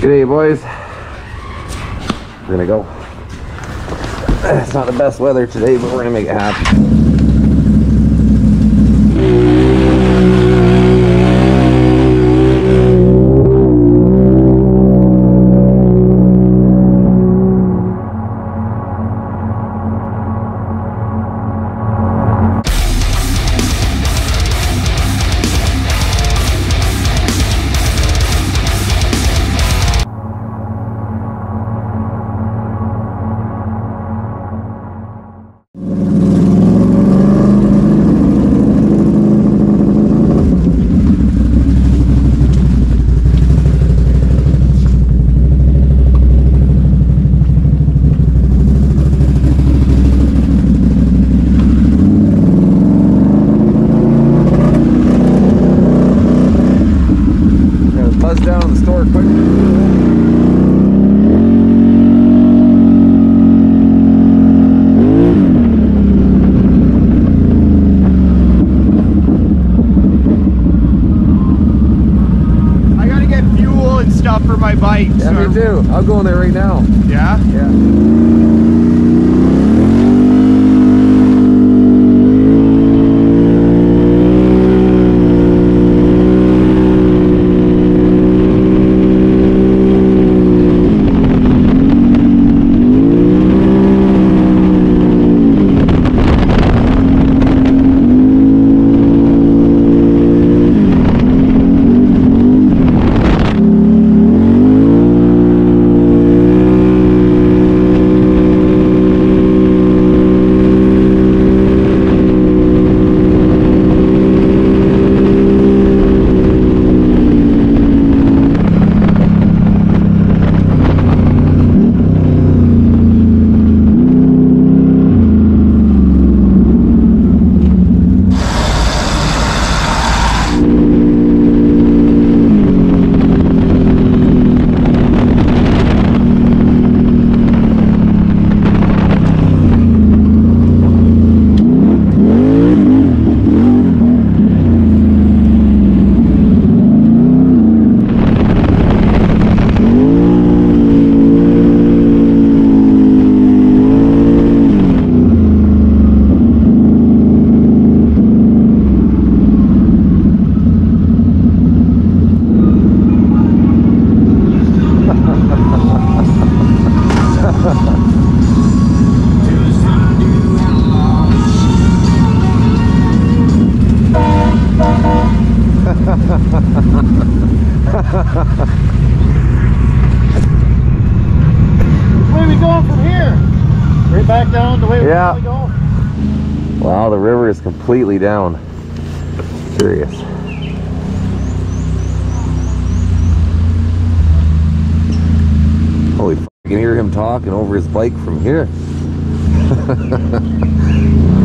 G'day boys. We're gonna go. It's not the best weather today, but we're gonna make it happen. Bike. Yeah, so- me too. I'll go in there right now. Yeah? Yeah. Where are we going from here? Right back down the way Yeah. we're going. Wow, the river is completely down. Curious. Holy you can hear him talking over his bike from here.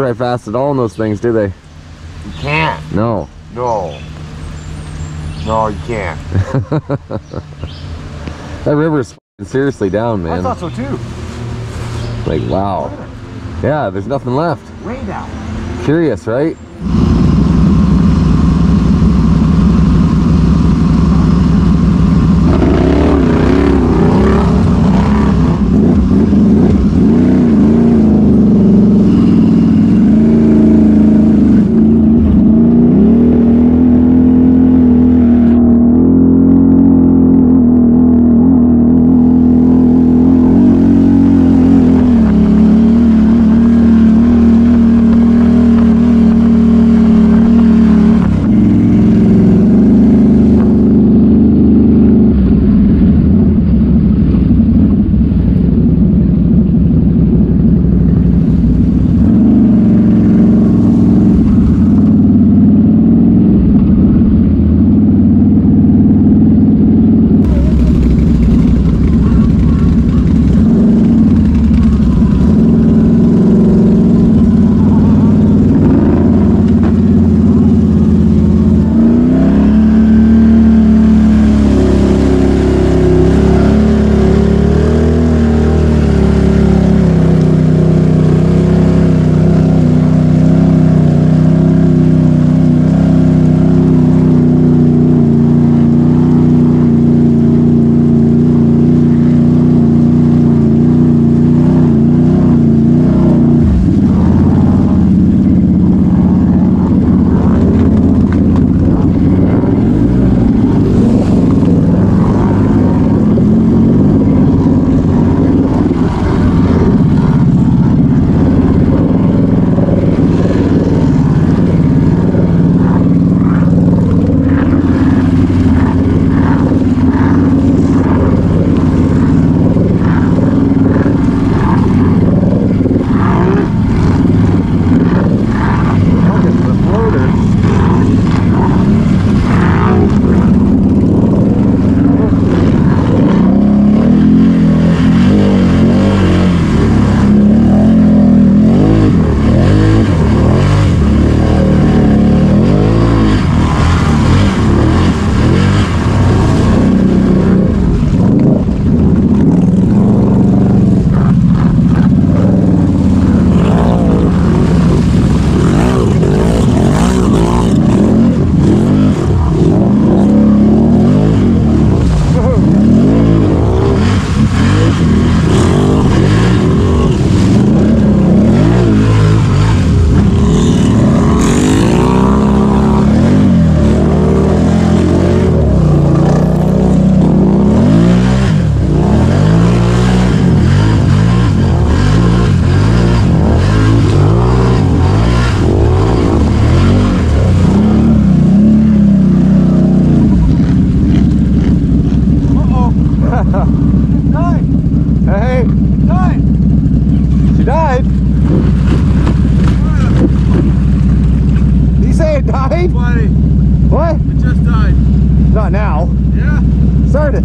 drive fast at all in those things, do they? You can't. No. No. No, you can't. That river's f***ing seriously down, man. I thought so too. Like, wow. Yeah, there's nothing left. Way down. Curious, right? Hey, she died. She died. He say it died? Funny. What? It just died. Not now. Yeah. Started.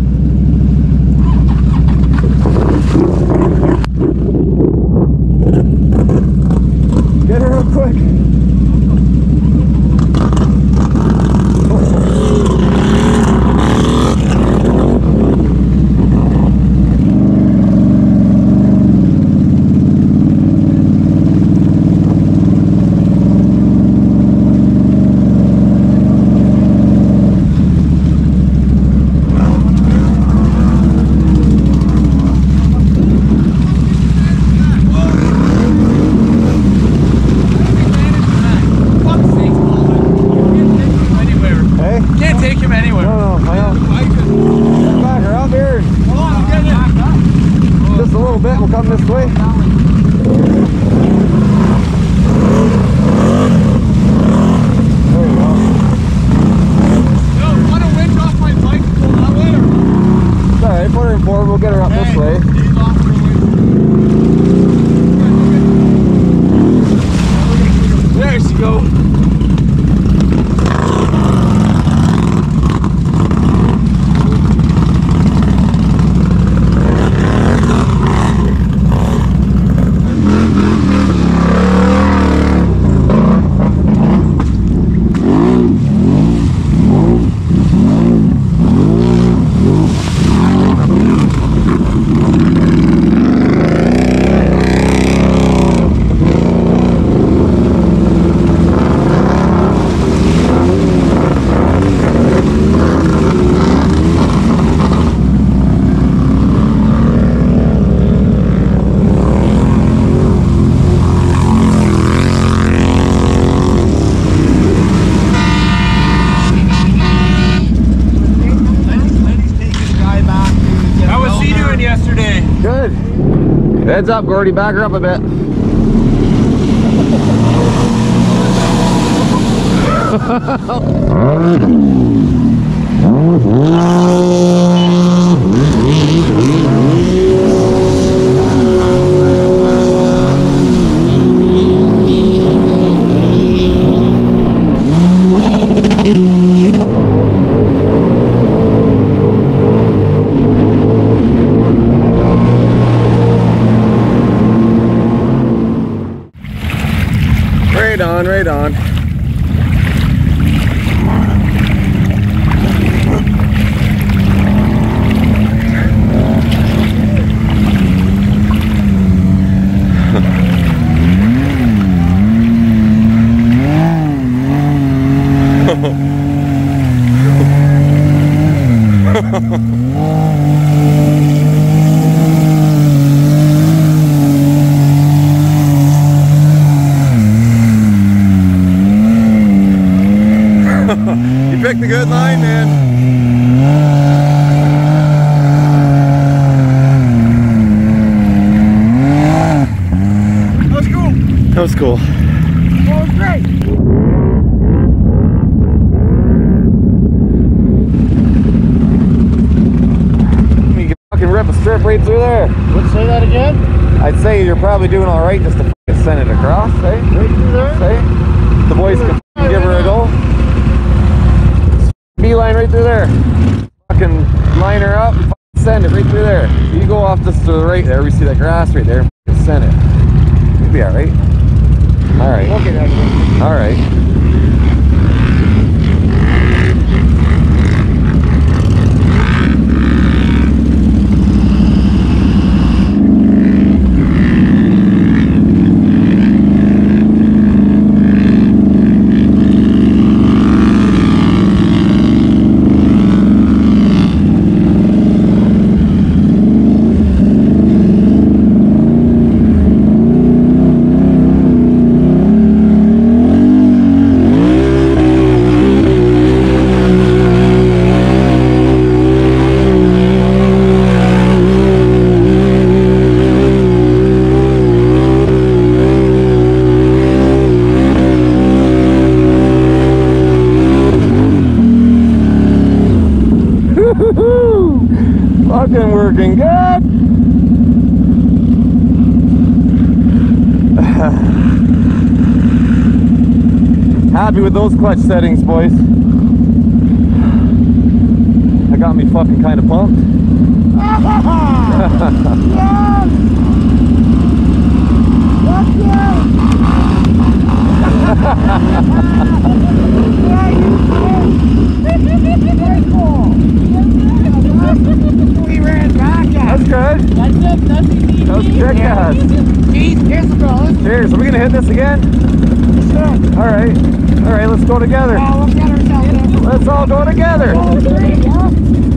Heads up, Gordy, back her up a bit. beeline right through there. Fucking line her up send it right through there. You go off this to the right there, we see that grass right there, send it. You'll be alright. Alright. Alright. with those clutch settings, boys. That got me fucking kind of pumped. yes! Fuck yeah, you Very cool. here's the bill. Cheers. Are we gonna hit this again? All right. All right. Let's go together. Ourselves. Let's all go together.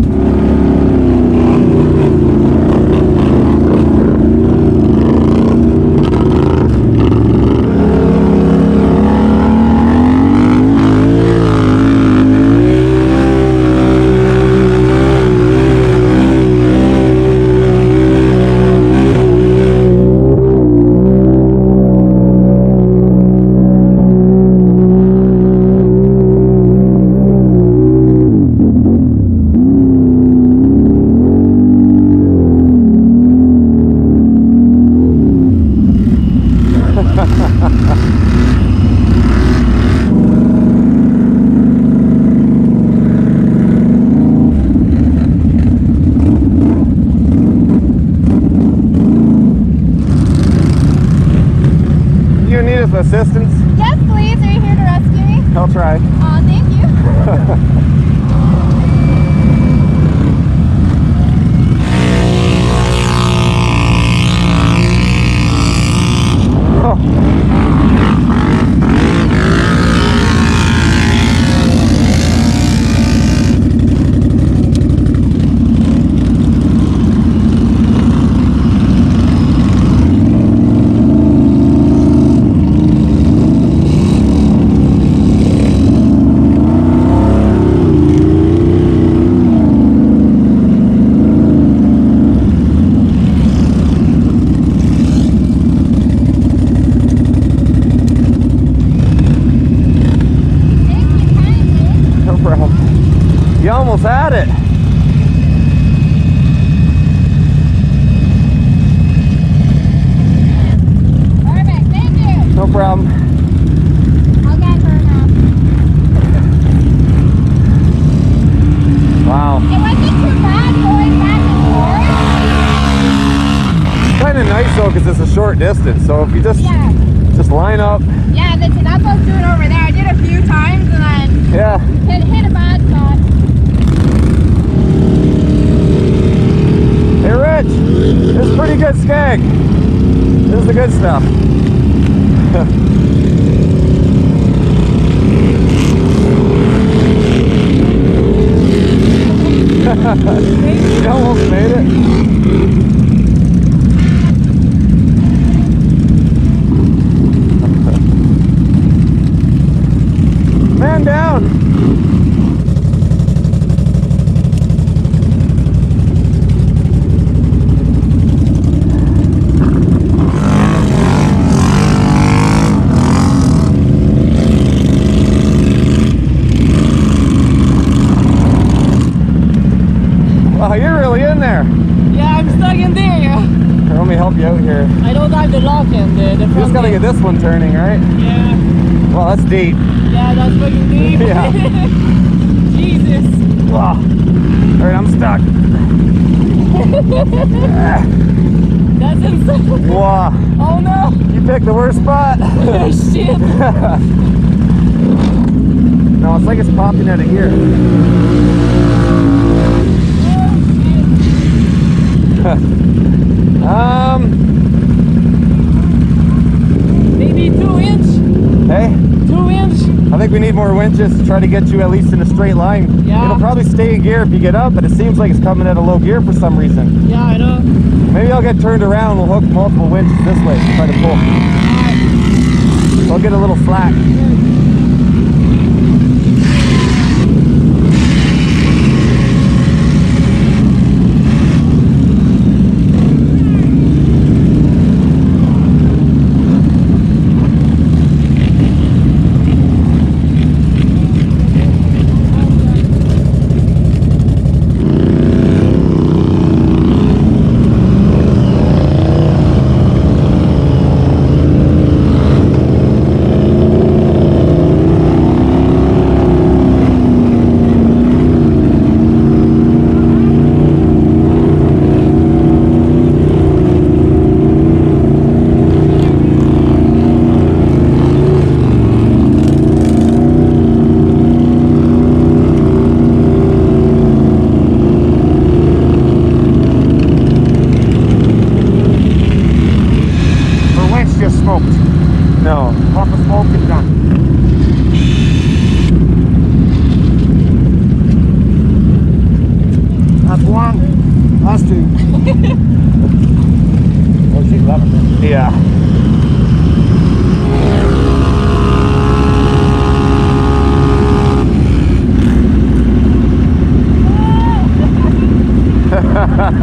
Distance. So if you just. Yeah. just line up, Yeah, that's what I doing over there. I did a few times and then yeah. hit, hit a bad spot. Hey Rich, this is pretty good skeg. This is the good stuff. you almost made it. Man down. Wow, you're really in there. Yeah, I'm stuck in there. Let me help you out here. I don't have the lock in the, the You just gotta end. get this one turning, right? Yeah, Well, that's deep. yeah, that's fucking deep. Yeah. Jesus. Wow. All right, I'm stuck. That's insane. Wow. Oh no. You picked the worst spot. Oh shit. no, it's like it's popping out of here. Um, Maybe two inch. hey. I think we need more winches to try to get you at least in a straight line. Yeah. It'll probably stay in gear if you get up, but it seems like it's coming at a low gear for some reason. Yeah, I know. Maybe I'll get turned around. We'll hook multiple winches this way to try to pull. I'll get a little slack.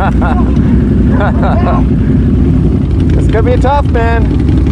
This could be tough, man.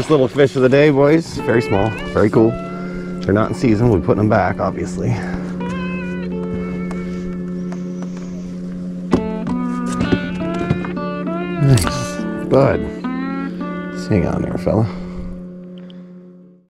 First little fish of the day, boys. Very small, very cool. They're not in season. We'll be putting them back, obviously. Nice. Bud. Just hang on there, fella.